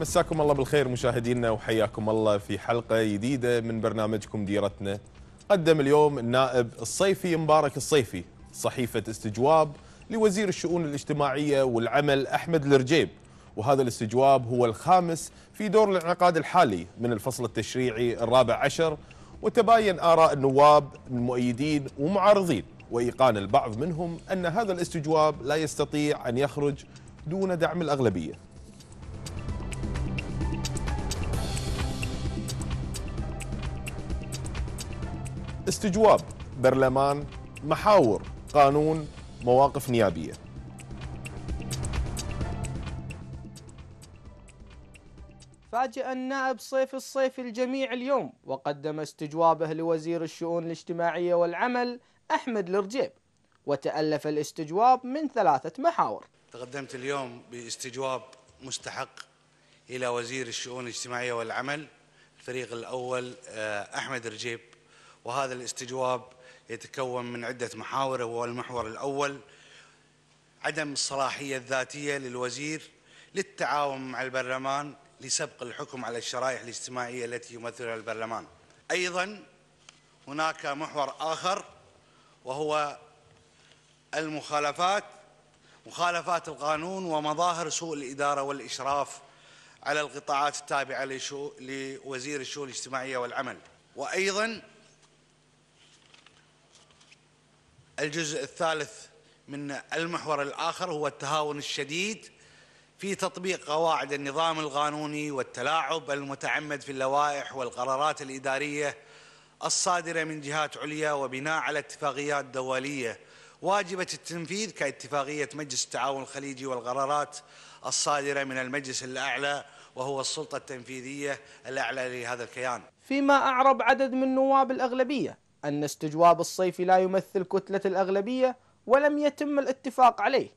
مساكم الله بالخير مشاهدينا وحياكم الله في حلقة جديدة من برنامجكم ديرتنا. قدم اليوم النائب الصيفي مبارك الصيفي صحيفة استجواب لوزير الشؤون الاجتماعية والعمل أحمد الرجيب. وهذا الاستجواب هو الخامس في دور الانعقاد الحالي من الفصل التشريعي الرابع عشر. وتباين آراء النواب المؤيدين ومعارضين. وإيقان البعض منهم أن هذا الاستجواب لا يستطيع أن يخرج دون دعم الأغلبية. استجواب برلمان محاور قانون مواقف نيابية. فاجأ النائب صيف الصيفي الجميع اليوم وقدم استجوابه لوزير الشؤون الاجتماعية والعمل أحمد الرجيب وتألف الاستجواب من ثلاثة محاور. تقدمت اليوم باستجواب مستحق إلى وزير الشؤون الاجتماعية والعمل الفريق الأول آه، أحمد رجيب. وهذا الاستجواب يتكون من عدة محاور وهو المحور الأول عدم الصلاحية الذاتية للوزير للتعاون مع البرلمان لسبق الحكم على الشرائح الاجتماعية التي يمثلها البرلمان. أيضا هناك محور آخر وهو المخالفات مخالفات القانون ومظاهر سوء الإدارة والإشراف على القطاعات التابعة لوزير الشؤون الاجتماعية والعمل. وأيضا الجزء الثالث من المحور الآخر هو التهاون الشديد في تطبيق قواعد النظام القانوني والتلاعب المتعمد في اللوائح والقرارات الإدارية الصادرة من جهات عليا وبناء على اتفاقيات دولية. واجبة التنفيذ كاتفاقية مجلس التعاون الخليجي والقرارات الصادرة من المجلس الأعلى وهو السلطة التنفيذية الأعلى لهذا الكيان. فيما أعرب عدد من نواب الأغلبية. أن استجواب الصيفي لا يمثل كتلة الأغلبية ولم يتم الاتفاق عليه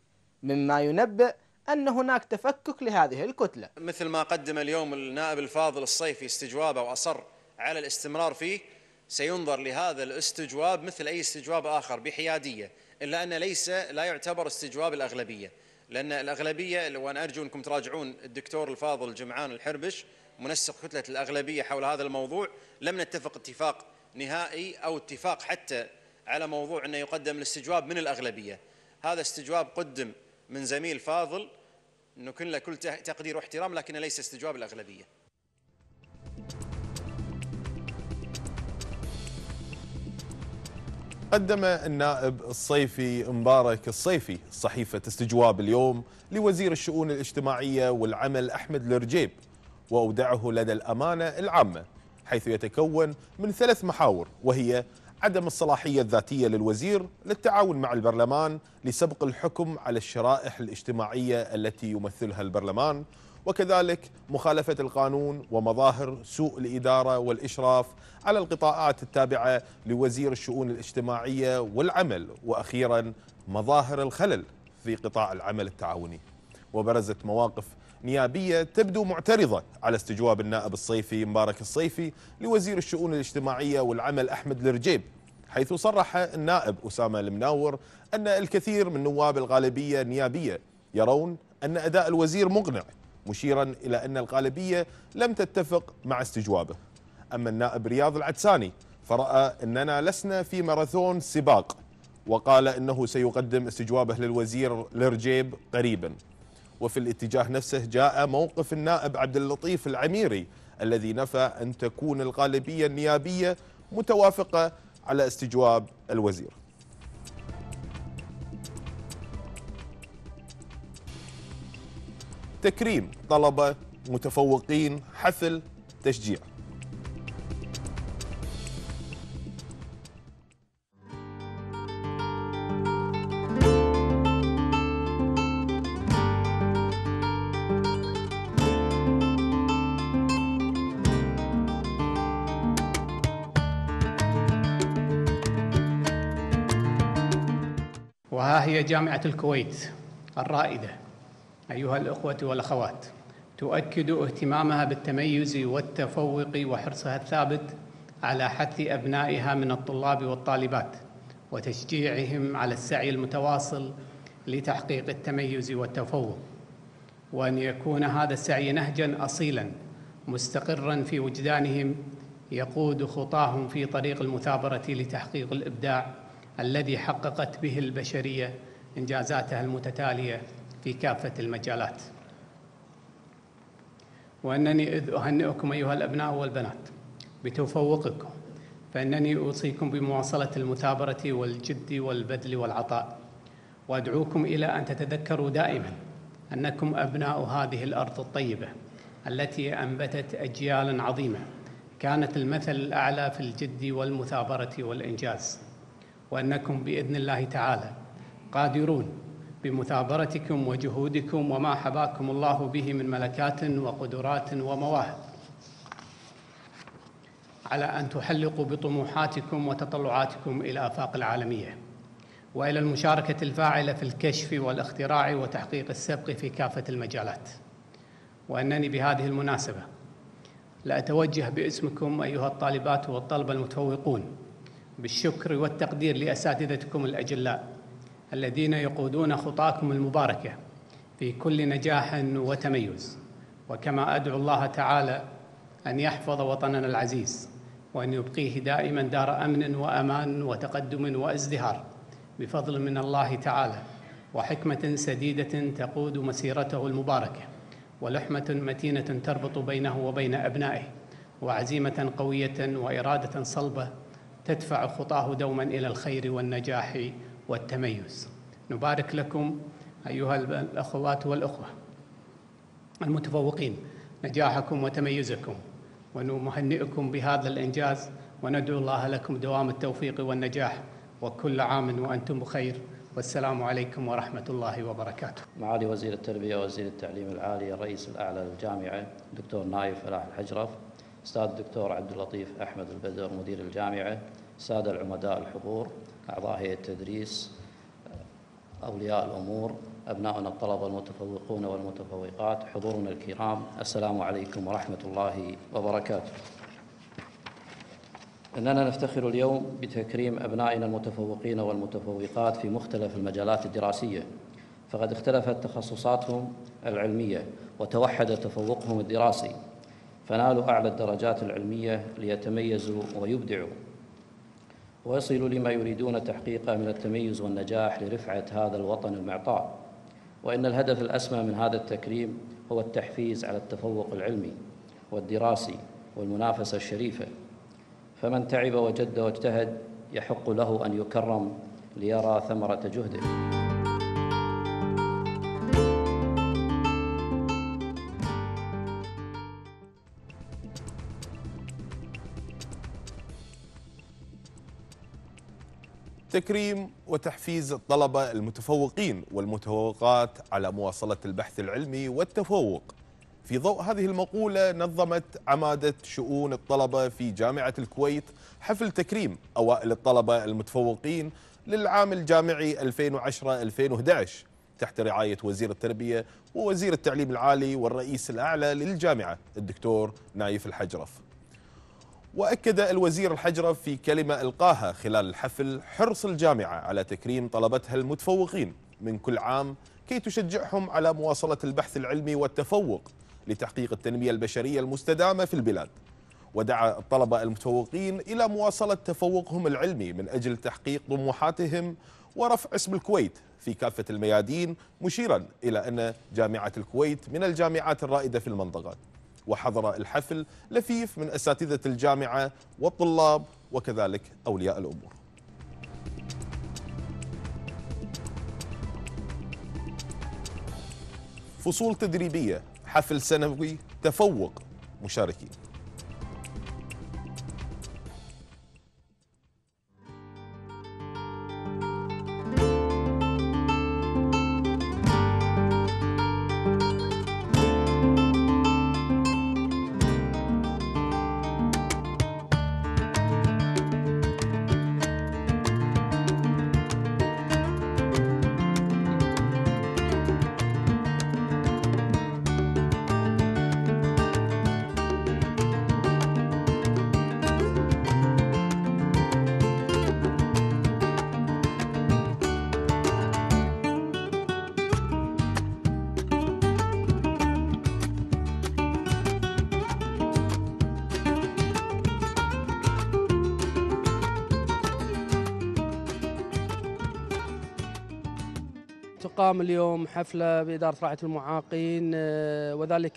مما ينبئ أن هناك تفكك لهذه الكتلة. مثل ما قدم اليوم النائب الفاضل الصيفي استجوابه وأصر على الاستمرار فيه سينظر لهذا الاستجواب مثل أي استجواب آخر بحيادية إلا أن ليس لا يعتبر استجواب الأغلبية لأن الأغلبية وأنا أرجو أنكم تراجعون الدكتور الفاضل جمعان الحربش منسق كتلة الأغلبية حول هذا الموضوع لم نتفق اتفاق نهائي أو اتفاق حتى على موضوع أنه يقدم الاستجواب من الأغلبية. هذا استجواب قدم من زميل فاضل. أنه كن له كل تقدير واحترام لكنه ليس استجواب الأغلبية. قدم النائب الصيفي مبارك الصيفي صحيفة استجواب اليوم لوزير الشؤون الاجتماعية والعمل أحمد الرجيب وأودعه لدى الأمانة العامة. حيث يتكون من ثلاث محاور وهي عدم الصلاحية الذاتية للوزير للتعاون مع البرلمان لسبق الحكم على الشرائح الاجتماعية التي يمثلها البرلمان وكذلك مخالفة القانون ومظاهر سوء الإدارة والإشراف على القطاعات التابعة لوزير الشؤون الاجتماعية والعمل وأخيرا مظاهر الخلل في قطاع العمل التعاوني. وبرزت مواقف نيابية تبدو معترضة على استجواب النائب الصيفي مبارك الصيفي لوزير الشؤون الاجتماعية والعمل أحمد الرجيب حيث صرح النائب أسامة المناور أن الكثير من نواب الغالبية النيابية يرون أن أداء الوزير مقنع مشيرا إلى أن الغالبية لم تتفق مع استجوابه. أما النائب رياض العدساني فرأى أننا لسنا في ماراثون سباق وقال أنه سيقدم استجوابه للوزير لرجيب قريبا. وفي الاتجاه نفسه جاء موقف النائب عبد اللطيف العميري الذي نفى أن تكون الغالبية النيابية متوافقة على استجواب الوزير. تكريم طلبة متفوقين حفل تشجيع. وها هي جامعة الكويت الرائدة. أيها الأخوة والأخوات تؤكد اهتمامها بالتميز والتفوق وحرصها الثابت على حث أبنائها من الطلاب والطالبات وتشجيعهم على السعي المتواصل لتحقيق التميز والتفوق. وأن يكون هذا السعي نهجا أصيلا مستقرا في وجدانهم يقود خطاهم في طريق المثابرة لتحقيق الإبداع الذي حققت به البشرية إنجازاتها المتتالية في كافة المجالات. وأنني إذ أهنئكم أيها الأبناء والبنات بتفوقكم فإنني أوصيكم بمواصلة المثابرة والجد والبذل والعطاء وأدعوكم إلى أن تتذكروا دائما أنكم أبناء هذه الأرض الطيبة التي أنبتت أجيالا عظيمة كانت المثل الأعلى في الجد والمثابرة والإنجاز. وأنكم بإذن الله تعالى قادرون بمثابرتكم وجهودكم وما حباكم الله به من ملكات وقدرات ومواهب. على أن تحلقوا بطموحاتكم وتطلعاتكم إلى آفاق العالمية وإلى المشاركة الفاعلة في الكشف والاختراع وتحقيق السبق في كافة المجالات. وأنني بهذه المناسبة لأتوجه باسمكم أيها الطالبات والطلبة المتفوقون بالشكر والتقدير لأساتذتكم الأجلاء الذين يقودون خطاكم المباركة في كل نجاح وتميز. وكما أدعو الله تعالى أن يحفظ وطننا العزيز وأن يبقيه دائما دار أمن وأمان وتقدم وازدهار بفضل من الله تعالى وحكمة سديدة تقود مسيرته المباركة ولحمة متينة تربط بينه وبين أبنائه وعزيمة قوية وإرادة صلبة تدفع خطاه دوما إلى الخير والنجاح والتميز. نبارك لكم أيها الأخوات والأخوة المتفوقين نجاحكم وتميزكم ونهنئكم بهذا الإنجاز وندعو الله لكم دوام التوفيق والنجاح وكل عام وأنتم بخير. والسلام عليكم ورحمة الله وبركاته. معالي وزير التربية ووزير التعليم العالي الرئيس الأعلى للجامعة دكتور نايف فلاح الحجرف. أستاذ الدكتور عبد اللطيف أحمد البدر مدير الجامعة سادة العمداء الحضور أعضاء هيئة التدريس أولياء الأمور أبناؤنا الطلبة المتفوقون والمتفوقات حضورنا الكرام السلام عليكم ورحمة الله وبركاته. إننا نفتخر اليوم بتكريم أبنائنا المتفوقين والمتفوقات في مختلف المجالات الدراسية. فقد اختلفت تخصصاتهم العلمية وتوحد تفوقهم الدراسي. فنالوا أعلى الدرجات العلمية ليتميزوا ويبدعوا. ويصلوا لما يريدون تحقيقه من التميز والنجاح لرفعة هذا الوطن المعطاء. وإن الهدف الأسمى من هذا التكريم هو التحفيز على التفوق العلمي والدراسي والمنافسة الشريفة. فمن تعب وجد واجتهد يحق له أن يكرم ليرى ثمرة جهده. تكريم وتحفيز الطلبة المتفوقين والمتفوقات على مواصلة البحث العلمي والتفوق. في ضوء هذه المقولة نظمت عمادة شؤون الطلبة في جامعة الكويت حفل تكريم أوائل الطلبة المتفوقين للعام الجامعي 2010-2011 تحت رعاية وزير التربية ووزير التعليم العالي والرئيس الأعلى للجامعة الدكتور نايف الحجرف. وأكد الوزير الحجرف في كلمة ألقاها خلال الحفل حرص الجامعة على تكريم طلبتها المتفوقين من كل عام كي تشجعهم على مواصلة البحث العلمي والتفوق لتحقيق التنمية البشرية المستدامة في البلاد. ودعا الطلبة المتفوقين إلى مواصلة تفوقهم العلمي من أجل تحقيق طموحاتهم ورفع اسم الكويت في كافة الميادين مشيرا إلى أن جامعة الكويت من الجامعات الرائدة في المنطقة. وحضر الحفل لفيف من أساتذة الجامعة والطلاب وكذلك أولياء الأمور. فصول تدريبية، حفل سنوي، تفوق مشاركين. تقام اليوم حفلة بإدارة رعاية المعاقين آه، وذلك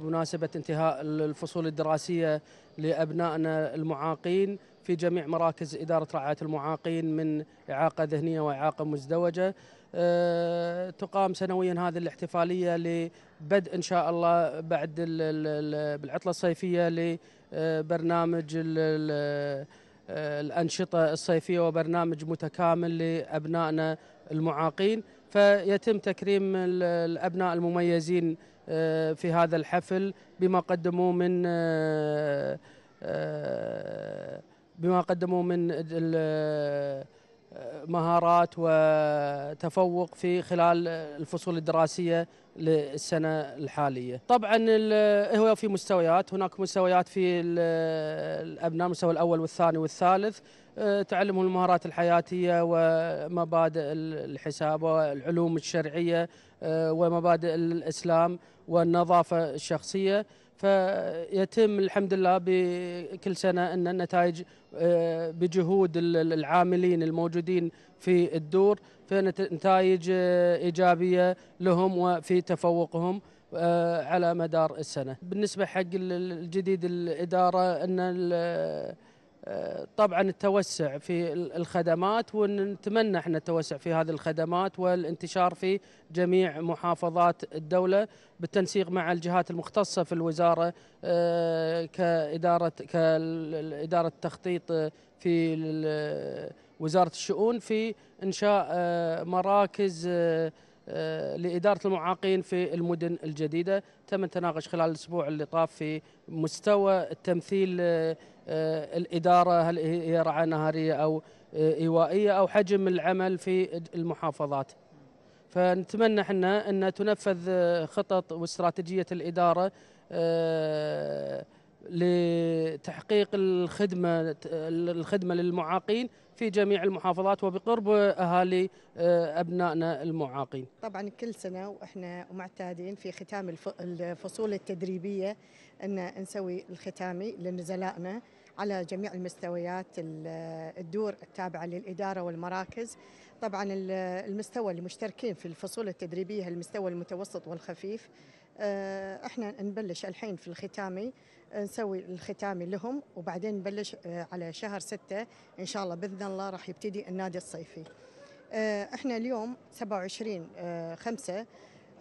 بمناسبة انتهاء الفصول الدراسية لأبنائنا المعاقين في جميع مراكز إدارة رعاية المعاقين من إعاقة ذهنية وإعاقة مزدوجة. آه، تقام سنويا هذه الاحتفالية لبدء إن شاء الله بعد ال- ال- ال- بالعطلة الصيفية لبرنامج ال- الأنشطة الصيفية وبرنامج متكامل لأبنائنا المعاقين. فيتم تكريم ال- الأبناء المميزين آه، في هذا الحفل بما قدموا من آه، آه، بما قدموا من مهارات وتفوق في خلال الفصول الدراسية للسنة الحالية. طبعا هو في مستويات هناك مستويات في ال- الأبناء المستوى الأول والثاني والثالث. تعلمهم المهارات الحياتية ومبادئ ال- الحساب والعلوم الشرعية آه، ومبادئ الإسلام والنظافة الشخصية. فيتم الحمد لله بكل سنة أن النتائج آه، بجهود ال- ال- العاملين الموجودين في الدور فنتائج آه، إيجابية لهم وفي تفوقهم آه، على مدار السنة. بالنسبة حق ال- ال- الجديد الإدارة أن آه، طبعا التوسع في ال- الخدمات ونتمنى إحنا التوسع في هذه الخدمات والانتشار في جميع محافظات الدولة بالتنسيق مع الجهات المختصة في الوزارة آه، كإدارة كإدارة التخطيط آه، في وزارة الشؤون في إنشاء آه، مراكز لإدارة المعاقين في المدن الجديدة. تم التناقش خلال الأسبوع اللي طاف في مستوى التمثيل آه، آه، الإدارة هل هي رعاية نهارية أو آه، إيوائية أو حجم العمل في المحافظات. فنتمنى إحنا أن تنفذ آه، خطط واستراتيجية الإدارة آه، لتحقيق الخدمة الخدمة للمعاقين. في جميع المحافظات وبقرب اهالي آه، أبنائنا المعاقين. طبعا كل سنة وإحنا معتادين في ختام الف- الفصول التدريبية إن نسوي الختامي لنزلائنا على جميع المستويات ال- الدور التابعة للإدارة والمراكز طبعا ال- المستوى اللي مشتركين في الفصول التدريبية المستوى المتوسط والخفيف آه، إحنا نبلش الحين في الختامي آه، نسوي الختامي لهم وبعدين نبلش آه، على شهر ستة إن شاء الله بإذن الله راح يبتدي النادي الصيفي. آه، إحنا اليوم 27 آه، 5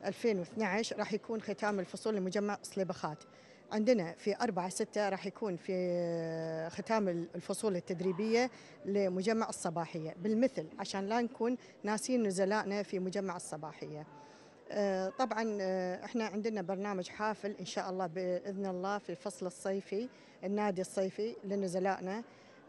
2012 راح يكون ختام الفصول لمجمع صليبخات عندنا في 4 6 راح يكون في آه، ختام الفصول التدريبية لمجمع الصباحية. بالمثل عشان لا نكون ناسين نزلائنا في مجمع الصباحية. آه، طبعا آه، إحنا عندنا برنامج حافل إن شاء الله بإذن الله في الفصل الصيفي النادي الصيفي لنزلائنا.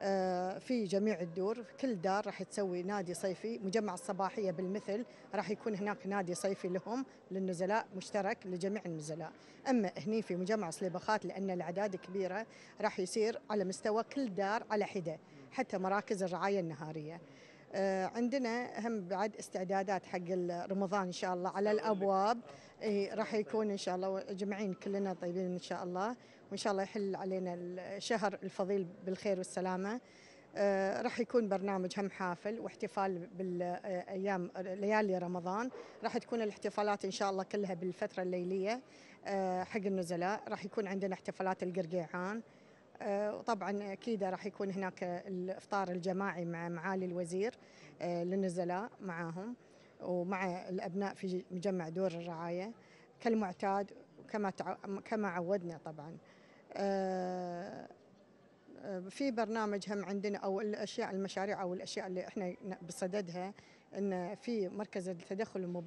آه، في جميع الدور كل دار راح تسوي نادي صيفي مجمع الصباحية بالمثل راح يكون هناك نادي صيفي لهم للنزلاء مشترك لجميع النزلاء. أما هني في مجمع صليبخات لأن الأعداد كبيرة راح يصير على مستوى كل دار على حدة حتى مراكز الرعاية النهارية. آه، عندنا هم بعد استعدادات حق رمضان إن شاء الله على الأبواب. إيه، راح يكون إن شاء الله جمعين كلنا طيبين إن شاء الله. وإن شاء الله يحل علينا الشهر الفضيل بالخير والسلامة. آه، راح يكون برنامج هم حافل واحتفال بالأيام ليالي رمضان. راح تكون الاحتفالات إن شاء الله كلها بالفترة الليلية آه، حق النزلاء. راح يكون عندنا احتفالات القرقيعان. آه، وطبعا أكيد راح يكون هناك الإفطار الجماعي مع معالي الوزير آه، للنزلاء معاهم ومع الأبناء في مجمع دور الرعاية كالمعتاد وكما تع... كما عودنا طبعا. آه، آه، في برنامج هم عندنا أو الأشياء المشاريع أو الأشياء اللي إحنا بصددها إن في مركز التدخل المبكر